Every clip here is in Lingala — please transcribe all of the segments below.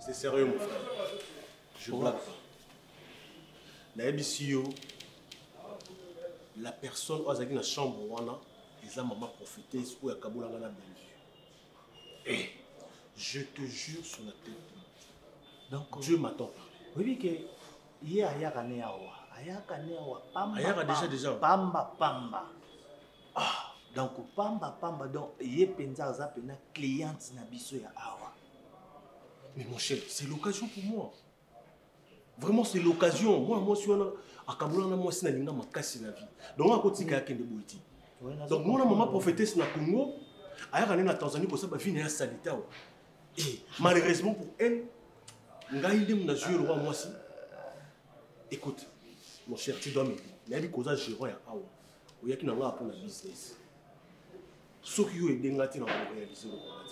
C'est sérieux, mon frère. Je blague pas. nayebisi yo la personne oyo azalaki na chambre wana eza mama prophétese oyo akabolanga na bellevue Eh, je te jure sur la tête de mon Dieu. Donc, Dieu m'a tant parlé. Oui, que ye ayaka ne awa ayaka ne awa pamba ayaka déjà déjà pamba pamba ah donc pamba pamba donc ye mpenza aza mpena cliente na biso ya awa mais mon cher c'est l'occasion pour moi vraiment c'est l'occasion moi moi suis là à kabola na moi sina linga makasi na vie donc ako tika akende boye ti donc mona mama prophétesse na congo ayaka nde na tanzanie kosaba vie na ya salite awa et malheureusement pour elle ngai nde mona zwi eloko ya mwasi écoute mon cher tu dois m'aider nayebi koza gérant ya awa oyaki na ngai mpo na business soki yo aide nga te na korealize lokola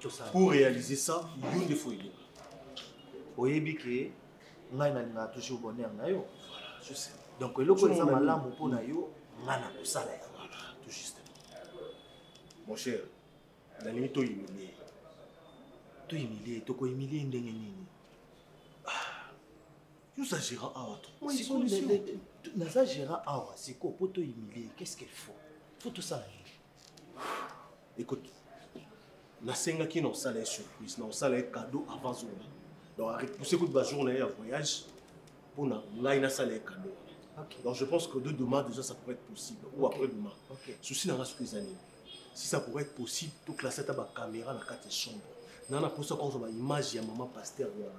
te pour réaliser ça yo nde fo aide oyebi ke ngai nalingaka toujours bonheur na yo donc eloko eza malamu mpo na yo ngai nakosala ya wana tout juste mon cher nalingi tohumilie tohumilie tokohumilie ndenge nini ah. Yoza gérant awa to. Moi solution. Naza gérant awa siko po to humilier qu'est-ce qu'il faut? Faut tout ça. Écoute. Nasengaki na osala surprise, na osala cadeau avant zona. Donc arrête pousser coup de ba jour na ya voyage pour na ngai na sala cadeau. Okay. Donc je pense que de demain déjà ça pourrait être possible ou okay. après demain. Okay. Souci na reste des années. Si ça pourrait être possible, tout classer ta ba caméra na quatre chambres. Nana posa quand on va image ya maman pasteur wana.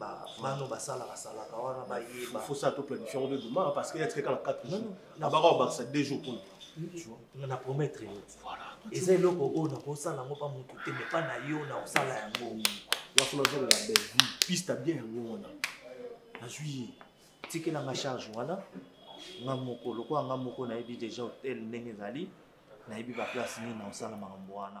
bamano basalaka salaka wana bayeba faut ça to planifier yango nde duma parce que ya tikaka na 4 jours abaka kobakisa 2 jours kuna mm, na promettre yo eza eloko oyo nakosala yango pa motu te me pa na yo na kosala yango wafuna ozala na bellevue piste bien yango wana nazwi ye tikelanga charge wana nga moko lokola nga moko nayebi déjà hotel ndenge ezali nayebi baplace nini na kosala makambo wana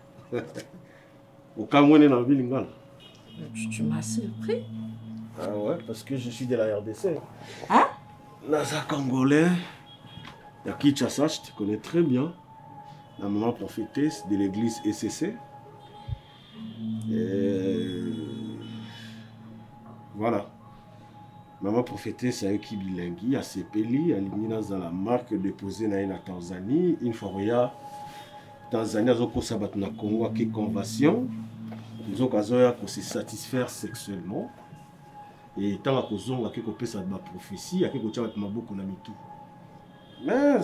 okamwe nde nalobi lingala tu m'as surpris ah ouais parce que je suis de la rdc hein? naza congolais ya kinshasa je te connais très bien la maman prophétesse de l'église ECC. Et... Voilà. Mama prophetesse ayoki bilengi, asepeli, alingi nazala marque depose na ye na Tanzanie. Une fois koya Tanzanie azokosa bato na Congo ake convention, nzoka azoya ko se satisfaire sexuellement. Et ntango akozonga ake kopesa ba prophetie, ake kotya bato maboko na mitu. Mais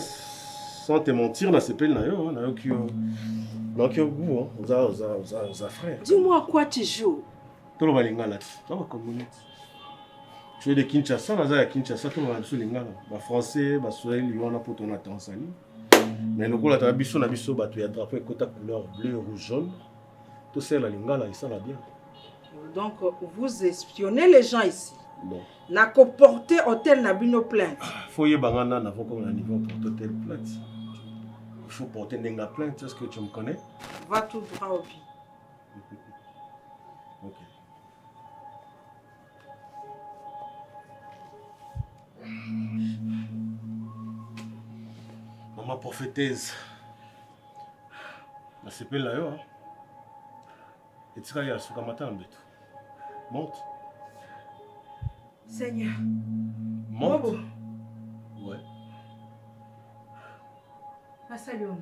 sans te mentir, nasepeli na yo, nayoki yo, nayoki yo goût, oza, oza, oza, oza frère. Dis-moi à quoi tu joues toloba lingala ti to bacongolais ti soki de kinshasa naza ya kinshasa toloba na biso lingala bafrançais baswahili wana mpo tona tanzanie mais lokola tala biso na biso bato ya drapeau ekota couleur bleu rouge jaune tosalela lingala esala bien donc vous espionnez les gens ici bon nakoporte hotel na bino plainte ah, fo oyeba nga nana avokoma na niveau porte hotel plainte il faut porter ndenge ya plainte est ce que tu me connais va tout droit au but okay. Maman prophétise, nasepeli na yo etikali ya suka matala mbeto monte seigneur monte ouais. asali omo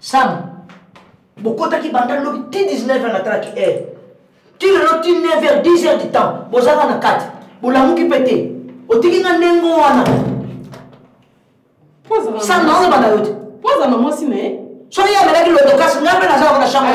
sam bokotaki banda lobi ti 19 heure natalaki heure ti lelo ti 9 heure 10 heure du temps bozalaka na kati bolamuki mpe te otiki nga ndenge wana sam naoza banda yo te mpo aza na mwasi na ye soki ye amelaki lodokasi ngai mpe nazalaka na chambre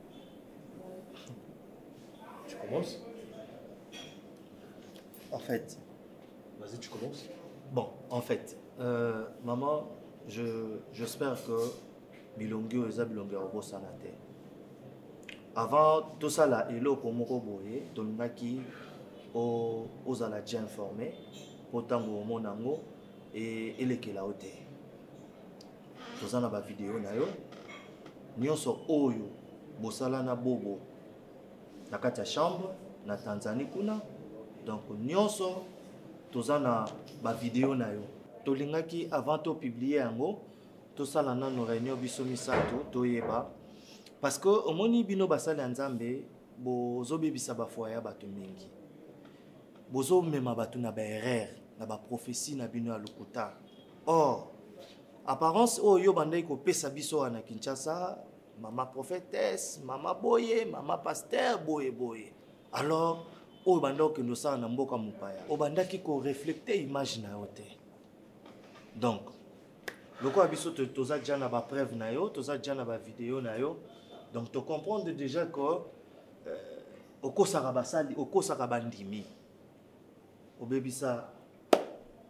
Tu commences En fait. Vas-y, tu commences. Bon, en fait, euh, maman, j'espère je, que bilongi oyo eza bilongi ya kobosana te avant tosala eloko moko boye tolingaki ozala bien informe mpo ntango omona yango e, elekela yo te toza na ba video na yo nyonso oyo bosala na bobo na kati ya chambre na tanzanie kuna donc nyonso toza na ba video na yo tolingaki avant to publier yango tosala nano réunion biso misato toyeba parce que omoni bino basali ya nzambe bozobebisa bafoye ya bato mingi bozomema bato na baerreur na baprophesie na bino ya lokuta or apparence oyo yo bandaki kopesa biso wana kinshasa mama prophétesse mama boye mama pasteur boye boye alors oyo obandaki okende osala na mboka mopaya obandaki koreflekte image na yo te donc lokola biso toza deja na bapreuve na yo toza deja na bavideo na yo donc tocomprendre déjà que euh, okosaka basali okosaka bandimi obebisa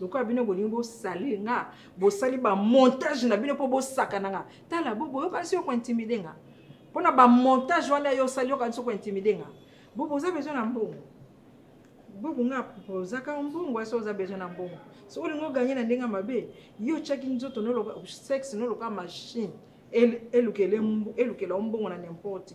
lokola bino bolingi bosali nga bosali bamontage na bino mpo bosakana nga tala bo boyokanisi yo kointimide nga mpo na bamontage wana yo osali yokanisi kointimide nga bo boza bezo na mbongo boku nga ozaka mbongo asi oza bezo na mbongo soki olingi oganye na ndenge ya mabe yo otyaki nzoto sexe noloka machine elukela yo mbongo na nimporte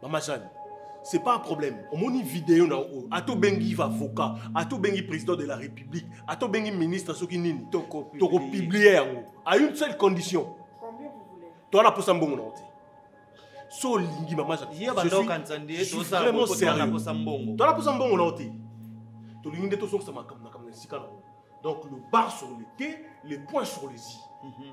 Mama Jeanne, c'est pas un problème. Omoni vidéo na oyo. Ato bengi avocat, ato bengi président de la République, ato bengi ministre soki nini. Toko publier. Toko publier yango. À une seule condition. Combien vous voulez? Toi la posa mbongo na ote. So lingi mama Jeanne. Hier ba donc kanzandi et tout ça. Vraiment sérieux. Toi la posa mbongo. Toi la posa mbongo na ote. To lingi ndeto sokisa makambo na kamna sika na. Donc le bar sur le thé, les points sur les i. Mm -hmm.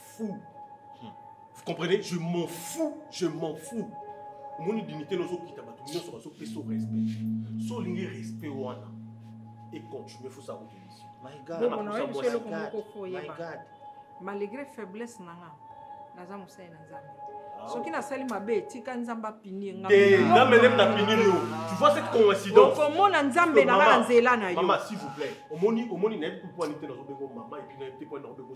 fous. Hmm. Vous comprenez Je m'en fous, je m'en fous. omoni dignité na ozokita bato nyonso bazopesa o respect so olingi respect wana econtinue fosa kotelisi malgré faiblesse na nga naza mosali na nzambe ah. soki nasali mabe tika nzambe apinie ngaokomona nzambe na nga na nzela na yo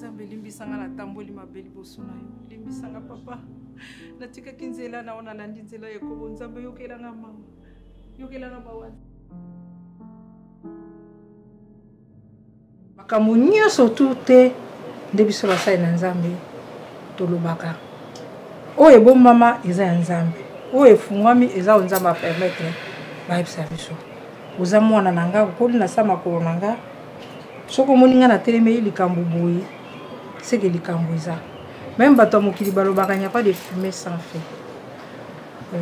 nzambe limbisa nga natamboli mabe liboso na yo limbisa nga papa natikaki nzela na yo nalandi nzela ya ekobo nzambe yokela nga mawa yokela nga mawa makambo nyonso tu te nde biso basali na nzambe tolobaka oyo ebombama eza ya nzambe oyo efungwami eza oyo nzambe apermetre bayebisa biso oza mwana na ngai okoli na sa makolo na ngai soki omoni ngai natelemeli likambo boye seke likambo eza meme bato ya mokili balobaka nya pas de fume sans fait euh,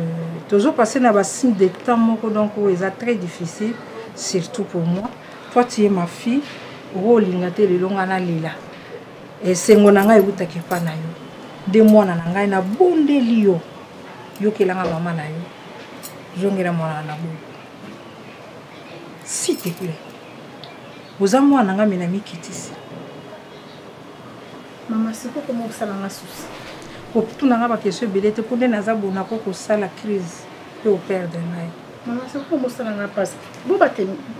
tozo passe na basigne de temps moko donc oyo eza très difficile surtout pour moi toi tu es ma fille okolinga te lelo ngai nalela esengo na ngai ewutaki epa na yo nde mwana na ngai nabondeli yo yokelanga mama na yo zongela mwana na boye s'il te plaît oza mwana ngai me na mikitisi mama siko koma kosala nga susi kotunanga bakestion ebele te mpo nde naza bonako kosala crise mpe operde ngai Maman, c'est quoi mon salaire n'a pas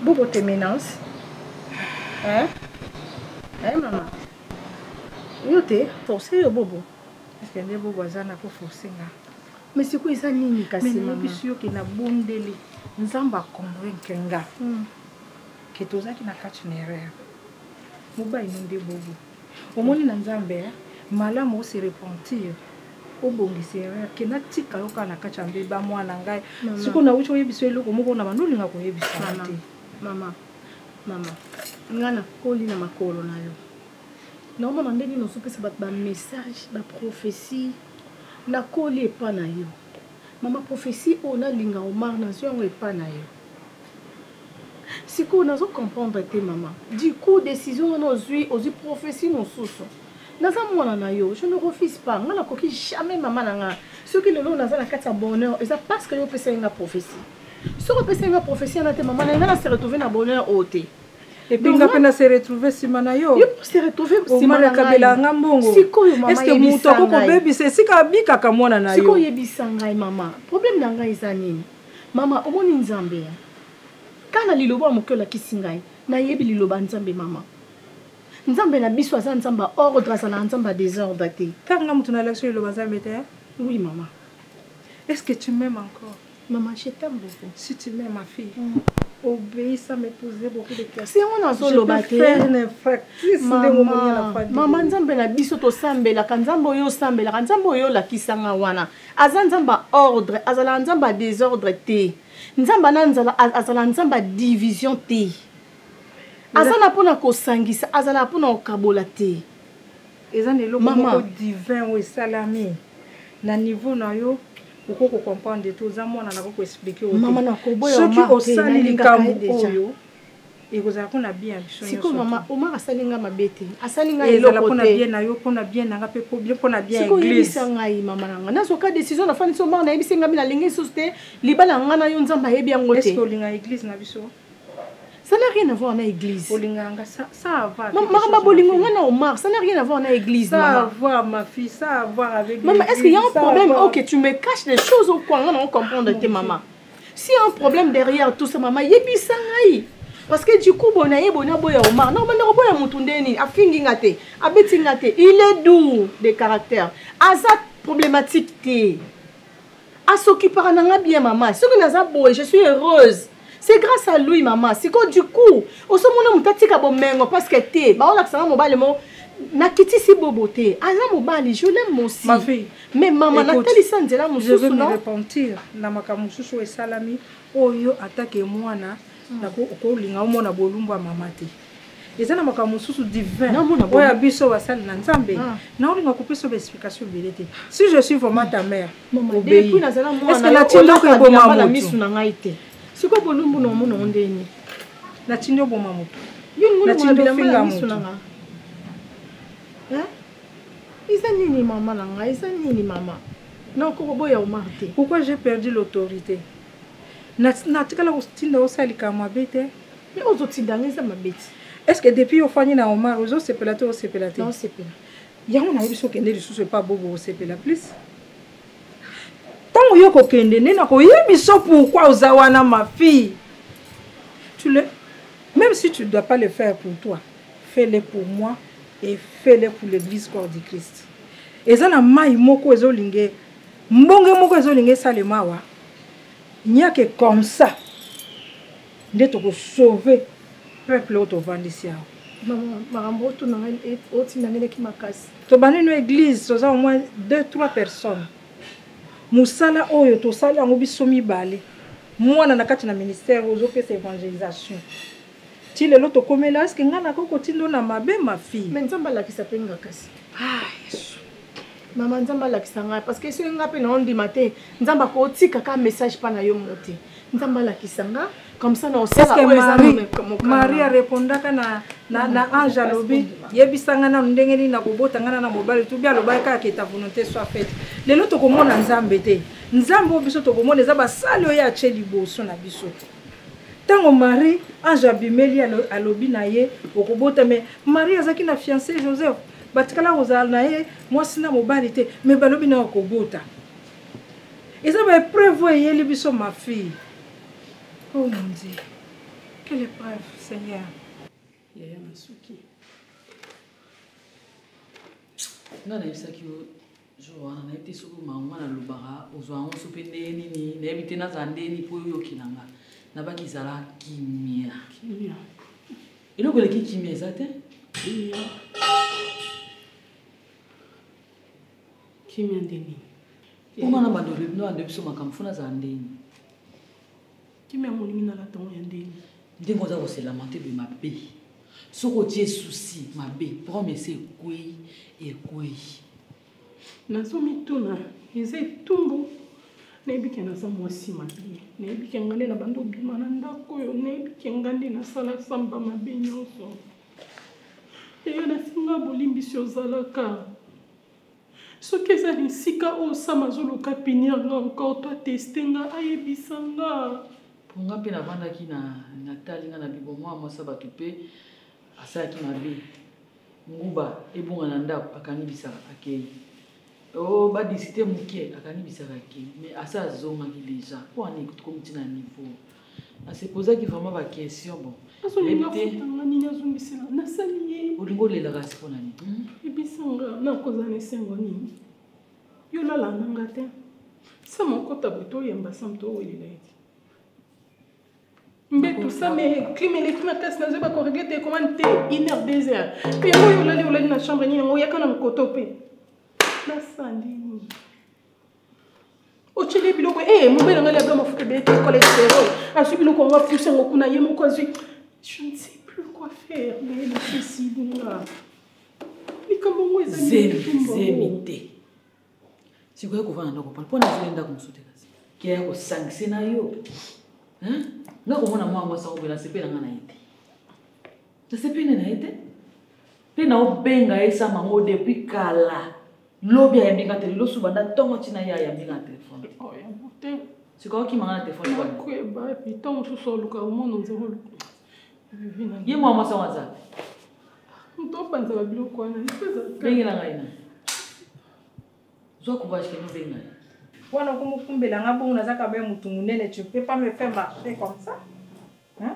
Bobo te menace. Hein Hein maman Yo te forcer yo Bobo. Est-ce que les Bobo azana ko forcer nga Mais c'est quoi ça nini kasi maman Mais bisu yo ke na bondeli. Nzamba convaincre nga. Hmm. Que tozaki na catch na erreur. Mobali nde Bobo. omoni na nzambe eh? malamu ose repentir obongisa erreur ke natika yo kaka na kati ya mbeba mwana ngai siko nauti oyebisa eloko moko na bando olinga koyebisa te mama mama ngai nakoli na makolo na yo naomona ndenge nini ozopesa bato bamessage baprophesie nakoli epa na yo mama prophesie oyo nalinga omar nazwi yango epa na yo sikoyo nazo comprendre te mama du coup décision wana ozwi ozwi prophétie mosusu naza mwana na yo je ne refuse pas nga nakoki jamais mama na nga soki lelo naza na kati ya bonheur eza parce que yo opesaki nga prophétie soki opesaki nga prophétie yana te mama na nga na se retrouve na bonheur oyo te epuis nga mpe na se retrouve nsima na yo omarakabelaka nga mbongoeske moto ako kobebisa esika abikaka mwana na yo sikoyo oyebisa ngai mama problème na ngai eza nini Mama, omoni Nzambe eh? Kala liloba ya moke olakisi ngai. Nayebi liloba ya Nzambe, mama. Nzambe na biso aza Nzambe ya ordre, azalaka Nzambe ya desordre te. Ntango nga moto nalakisi liloba ya Nzambe te? Oui, mama. Est-ce que tu m'aimes encore? Mama, je t'aime beaucoup. Si tu m'aimes, ma fille. Mm. obéis sans me poser beaucoup de questions. C'est on a solo baté. Faire une factrice ndengo mwana na fadi. Mama nzambe na biso to sambela ka nzambe oyo sambela ka nzambe oyo la kisanga wana. aza nzambe ya ordre azalaka nzambe ya desordre te nzambe ana azala nzambe ya division te aza na mpo na kosangisa azalaka mpo na kokabola te eza na eloko moko divin oyo esalami na niveau na yo okoki kocomprendre te oza mwana nakoki koexplike oyo soki osali likambo oyo ekozala mpona bien ya biso sikoyo mama omar asali nga mabe te asali nga eloko mpona bien na yo mpona bien na nga mpe mpona bien sikoyo yebisa ngai mama na nga nazwaka décision nafandisi omar nayebisi ngai nalingi lisusu te libala ya nga na yo nzambe ayebi yango te eske olingaka église na biso ça n'a rien à voir na église olinganga ça ça avoir maman bolingo nga na Omar ça n'a rien à voir na église ça avoir ma fille ça avoir avec maman est-ce qu'il y a un problème OK tu me caches des choses ou quoi nga na comprendre te maman si un problème derrière tout ça mama yebisa ngai parce que du coup bona ye bona boya omar na obanda koboya motu nde nini afingi nga te abeti nga te il est doux de caractère aza problématique te asokipaka na nga bien mama soki naza boye je suis heureuse c'est grâce à lui mama sikoyo du coup osomona moto atika bomengo parce que te baolakisanga mobali moko nakitisi bobo te aza mobali je l'aime aussi mais mama natalisa nzela mosusu na repentir na makambo mosusu oyo esalami oyo atake mwana hmm. okolinga omona bolumbu ya mama te eza na makambo mosusu divin oyo ya biso basali na nzambe ah. naolinga kopesa ba explication ebele te si je suis vraiment ta mère obeyieske natindi oko eboma motu na ngai te sikoyo bolumbu na omona ngo ndeni natindi oboma motu natindi ofinga motu eza nini mama na ngai eza nini mama nakokoboya omar te pourquoi j'ai perdu l'autorité natikala kotinda osala likambo mabe te me ozotinda ngai eza mabe te est ce que depuis ofandi na omar ozosepela te osepela te osepela yango nayebi so okende lisusu epa bobo osepela plus ntango yo kokende nde nakoyebi so pourquoi oza wana ma fille tu le même si tu dois pas le faire pour toi fais le pour moi et fele pour l'église corps du christ eza na mai moko ezolinge mbonge moko ezolinge esalema awa nyake comme ça nde tokosauve peuple oyo tovandisi awa makambo oyo tuna ngai e, otinda ngai eleki makasi tobandi no église toza au moins deux trois personnes mosala oyo tosali yango biso mibale mwana na kati na ministère ozopesa évangélisation Ti lelo tokomela est-ce que nga nakoki kotinda yo na mabe ma fille? Mais Nzambe alakisa mpe nga kasi. Ah Yesu. Mama Nzambe alakisa ngai parce que soki nga mpe naondima te Nzambe akotika ka message mpa na yo moko te. Nzambe alakisa nga comme ça na osala oyo eza Marie arepondaka na na na ange alobi yebisa ngai nanu ndenge nini nakobota ngai na mobali tubi alobaki kaka ke ta volonté soit faite lelo tokomona nzambe te nzambe oyo biso tokomona eza basali oyo atye liboso na biso ntango marie ange abimeli alobi na ye okobota me marie azalaki na fiance joseph batikala kozala na ye mwasi na mobali te me balobi na ye okobota eza baepreuve oyo eyeli biso mafille o oh mon dieu quelle épreuve seigneur yaya masuki nga nayebisaki yo jour wana nayebi te soki mango na lobaka ozwa yango so mpe ndenge nini nayebi te nazala ndenge nini mpo oyokela nga nabaki ezala kimia eloko eleki kimia eza te kimia kimia nde nini omwana bandolebino ande biso makambo fona azala ndenge nini kimia molingi na latongo ya ndenge ndenge oza kose lamante de mabe soki otie susi mabe promese ekwei ekwei nazomituna eza etumbu nayebi ke naza mwasi mabe nayebi ke nga nde na banda obima na ndako oyo nayebi ke nga nde nasala samba mabe nyonso eyo nasinga bolimbisi ozalaka soki eza na esika oyo sama azoluka pinir nga encore to ateste nga ayebisa nga mpo nga mpe navandaki natali nga na bibo mwa mwasa bato mpe asalaki mabe nguba ebonga na ndako akangi bisaka akei o oh, badisite moke akangi bisaka akei mais asa azongaki deja mpo wana ekomi ntina niveau asepozaki vraiment ba question bon olingi olelaka si mpo na nini hmm? ebisanga nakoza na esengo nini yo lalanda nga te sa mokota boto oyamba sa moto owelela ete mbe tusa me clime eleki makasi nazo ba koregle te ekomani te une heure deux heures mpe yango oyo olali olali na chambre nini yango oyaka na mokoto mpe nasandini otyeli biloko e eh, mobele ngai labla mafuta ebele te cholesterol azwi biloko yango afusi yango kuna ye moko azwi je ne sais plus quoi faire mais lefisi bonga likambo yango ezazemi te sikoya kovanda ndako pona mpo nazwi ndako mosusu te kasi keya kosangise na yo nga komona mwa mwasi yango mpe nasepela nga na ye te nasepeli na ye te mpe naobenga ye sa mango depuis kala lobi ayambi nga te lelo suba nda ntongo ntina ye ayambi nga na telefone sikoyo okimanga na telefone ntango mosusu oluka omona nzela oluka ye mwa mwasi yango aza moto opanzaka biloko wana bengela ngai na zwa courage kende obenga ye wana okomokumbela nga bongo naza kaba ya motu monene tu peux pas me faire marcher comme ça hein?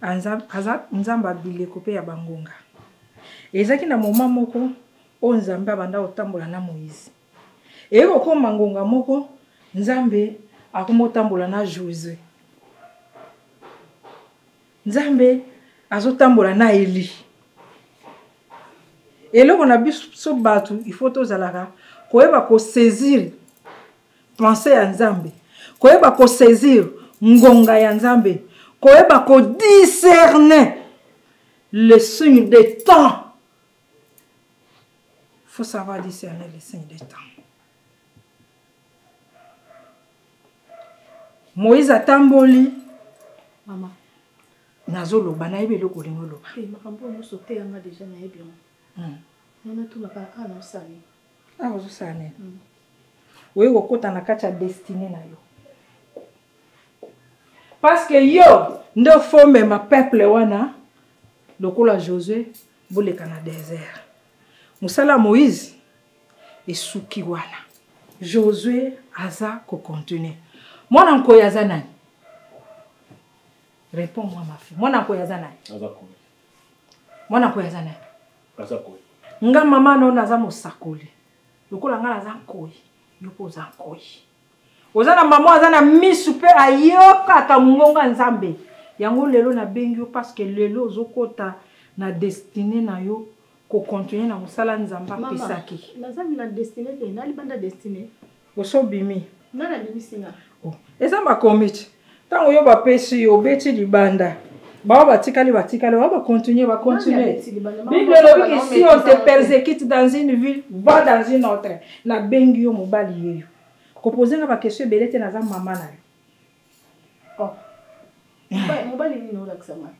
aza, aza nzambe ya bileko mpe ya bangonga ezalaki na moma moko oyo nzambe abanda kotambola na moïse eye kokoma ngonga moko nzambe akoma kotambola na josue nzambe azotambola na eli eloko na biso bato ifo tozalaka koyeba kosaisir Pensee ya Nzambe. Koyeba ko saisir ngonga ya Nzambe. Koyeba ko discerner le signe de temps. Faut savoir discerner le signe de temps. Moïse atamboli. Mama. Nazoloba nayebi eloko olingi oloba. Eh, makambo nyonso oteyanga deja nayebi yango. Hmm. Nana tuna kaka awa na osani. awa ozosala nini mm. oye kokota na kati ya destine na yo parceke yo nde ofomema peuple wana lokola josue boleka na desert mosala moïse esuki wana josue aza kocontinue mwana nkoyi aza nani réponds moi ma fille mwana nkoyi aza nani mwana nkoyi aza nani aza koi nga mama no naza mosakoli lokola nga naza nkoi yo mpe oza nkoi oza na mama aza na misu mpe ayokaka mongongo ya nzambe yango lelo nabengi yo parceke lelo ozokota na destine na yo kokontinue na mosala nzambe apesaki nazali na destine te nalibanda destine oso obimi nga nabimisi nga oh, eza makomiti ntango yo bapesi yo obeti libanda bao batikali batikali bao bacontinue bacontinue bible elobi ke si on te persécute dans une ville va dans une autre nabengi yo mobali yeyo kopose nga bakestion ebele te naza mama na yo oh. mobali nini olakisa nga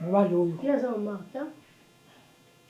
mobali oyo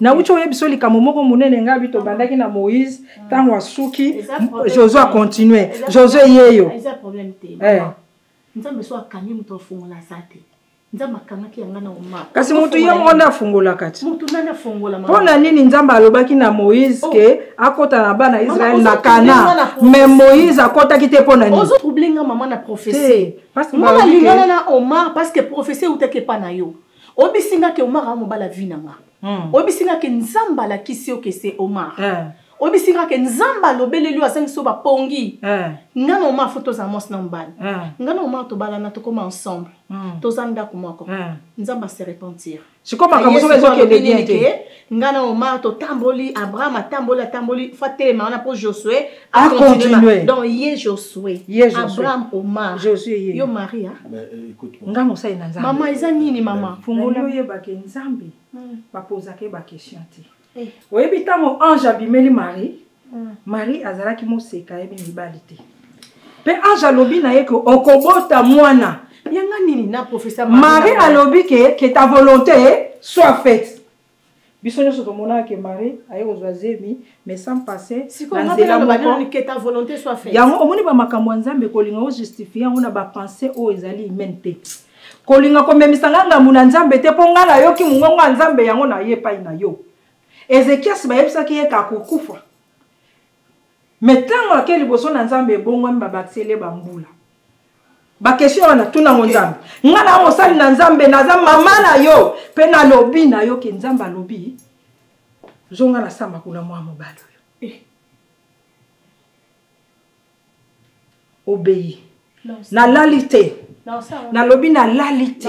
nauti oyebi biso likambo moko monene ngai bito obandaki na moïse ntango asuki josue acontinue josue yeyo eh. nzambe so akangi moto afongola aza te nzambe akangaki yanga na oma kasi moto ye moko nde afungolaka ti moto nani afungola mpo na nini nzambe alobaki na moïse oh. ke akɔta na bana israele na kana me moïse akɔtaki te mpo na nini ozotrouble nga mama na prophesie nga nalingana na omar parce que prophesie eutaki epa na yo oyebisi nga ke omar amobala vie na nga hmm. oyebisi nga ke nzambe alakisi yo ke se omar eh. oyebisi nga ke nzambe alobeleli yo azangisi yo bapongi eh. nga na omar fo tozala mwasi na mobali eh. nga na omar tobalana tokoma ensemble hmm. toza ndako moko nzambe ase repentir sikoyo makambo soki ezokende bien te nga na omar totamboli abraham atamboli atamboli fo atelema wana mpo josue acontinue donc ye josue abraham omar josue yo maria euh, nga mosali na nzambe mama eza nini mama fungola oyebake nzambe hmm. bapozake baquestion te eh. oyebi ntango ange abimeli marie mm. marie azalaki moseka ayebi mibali te mpe ange alobi na ye ke okobota mwana yanga nini na professeur marie alobi ke ke ta volonté soit faite biso nyonso tomonaka ke marie aye kozwa zemi mais sans passe na nzela mokoyango omoni bamakambo ya nzambe kolinga ojustifie yango na bapense oyo ezali imene te kolinga komemisa ngai ngambo na nzambe te mpo ngai nayoki mongongo ya nzambe yango naye epai na yo ezekiasi bayebisaki ye ete akokufa me ntango ake liboso na nzambe ebongwami babakiseli ye bambula bakestion wana tuna yango nzambe ngai na mosali na nzambe naza mama na yo mpe nalobi na yo ke nzambe alobi zonga na samba kuna mwa mobali oyo eh. obeyi nalali te nalobi nalali te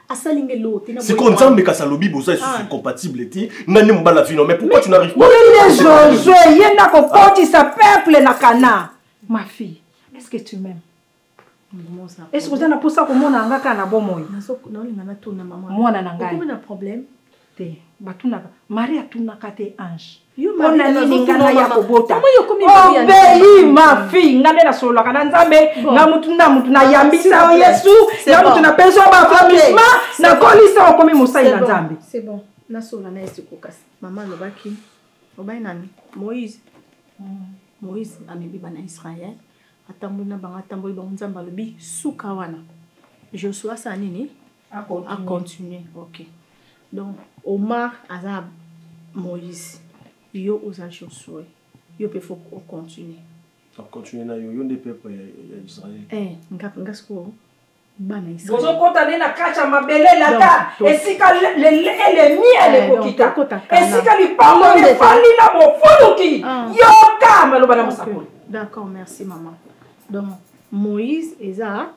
asali nga eloko te siko nzambe kasi alobi boza esusu ah. incompatible te nga nde mobala vino mais pourquoi tu n'arrive pas yende jojo ye nde akokotisa peuple na kana ma fille est ce que tu m'aimes est ce que oza na mposa komona nga kaka na bomoi mwana na ngai te batunaka marie atunaka te ange mpona nini nga na ya kobota obei mafi nga nde nasololaka na nzambe nga mutu na mutu nayambisa yo yesu nga mutu na bezo bafamisma nakolisa okomi mosali na nzambe nasolola na yesu kokasi mama alobaki obai nani moïse hmm. moïse amebi bana israel atamboli na bango atamboli bango nzambe alobi suka wana josua asala nini a continuer ok donc omar aza moïse yo oza josue yo mpe faut ocontinue ocontinue na yo yo nde peuple ya israel eh, nga sikoyo bana bozokota nde na kati ya mabele lata esika elemi eh, elekokita esika lipango efandi na bofuluki ah. yoka maloba na mosakoli d'accord merci maman donc moïse eza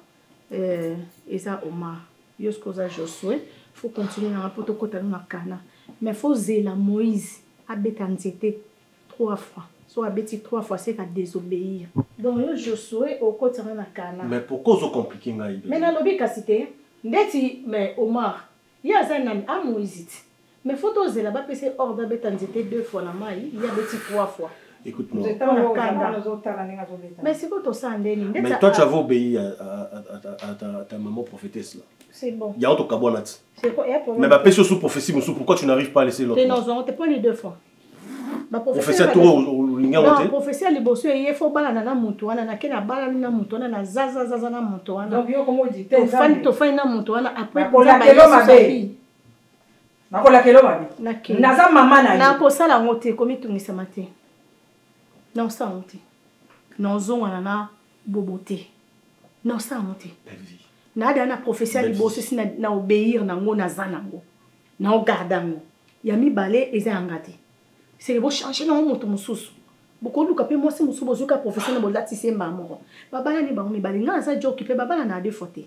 eh, eza omar yo soki oza josue fo continue nanga mpo tokota no na kana mais fo zela moïse abeta nzete trois fois so abeti trois fois seka désobéir donc yo josue okotanga na kana mais pourquoi ozocomplike ngai mais nalobi kasi te ndeti mais omar Ye aza nani a moizi ti mais faut tozela ba pesa ye ordre abeta nzete deux fois na mayi ye abeti trois fois Écoute moi. Mais c'est quoi ton sang Mais toi tu avais obéi à, à, à, à, ta, à ta maman prophétesse là. C'est bon. Il y a autre kabonat. C'est quoi Mais bah pêche sous prophétie monsieur pourquoi tu n'arrives pas à laisser l'autre Non, on te prend les deux fois. professeur toro olingi yango te professeur liboso eye fo obalana na moto wana nake nabalani na moto wana na zazazaza na moto wana tofani na moto wana après nakolakelo mabe naza mama na nakosala yango te komitungisama te nakosala yango te nazongana na bobo te na osala yango te naada na profesi ya liboso esi na obeir nango naza nango na ogarde yango ya mibale eza yanga te seke bochange nango moto mosusu bokoluka mpe mwasi mosusu bozoka profesi na bolatisi ye mbala moko babalani bango mibale ngai naza joki mpe babala na ade fois te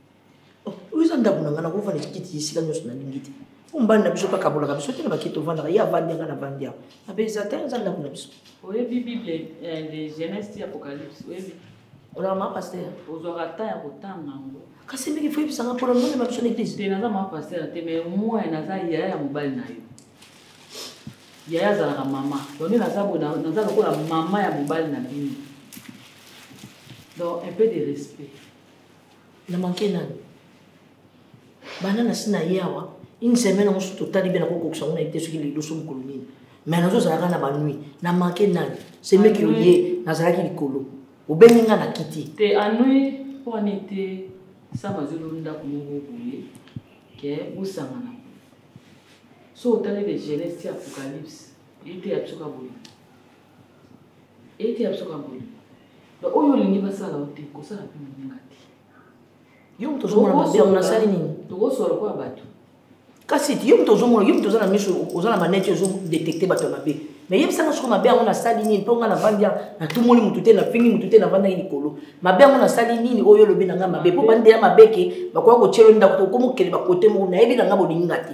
oyo eza ndako na ngai nakovanda kiti esika nyonso nalingi te po mobali na biso mpe akabolaka biso te na bakiti ovandaka ye avandi yanga na vandi yango abe eza te eza ndako na biso oyebi bible eh, de genèse ti apocalypse oyebi olaka ma paster ozwaka ta ya kotanga yango kasi mingi fo yebisanga mpona nomema biso na eglise te naza ma paster te mais moye naza yaya ya mobali na yo yaya azalaka mama donde naza lokola mama ya mobali na bino donc un peu de respect na manke nani banda nasi na ye awa une semaine yango soki totali be nakokokisa yango na ye te soki lelo so mokolo nini mai nazozalaka na banui na manke nani semeki oye nazalaki likolo obengi nga na kiti te anui mpo wana ete sama azololo ndako moko boye ke bosangana so otali le jeunesse ti apocalypse ete ya bisoka boye ete ya biso kaboli donc oyo olingi basala yo te kosala mpe moninga te yo moto ozomona mabe yango nasali nini tokosola lokola bato kasi yo moto ozomona yo moto oza na miso oza na maneti ozodetekte bato ya mabe me yebisanga soko mabe yango nasali nini mpo ngai navandi natumoli motu te nafingi motu te navandaki likolo mabe yango nasali nini oyo olobi na ngai mabe mpo bandela mabeke bakoya kotyelo ndako tokomokele bakote moko nayebi na ngai bolingi nga te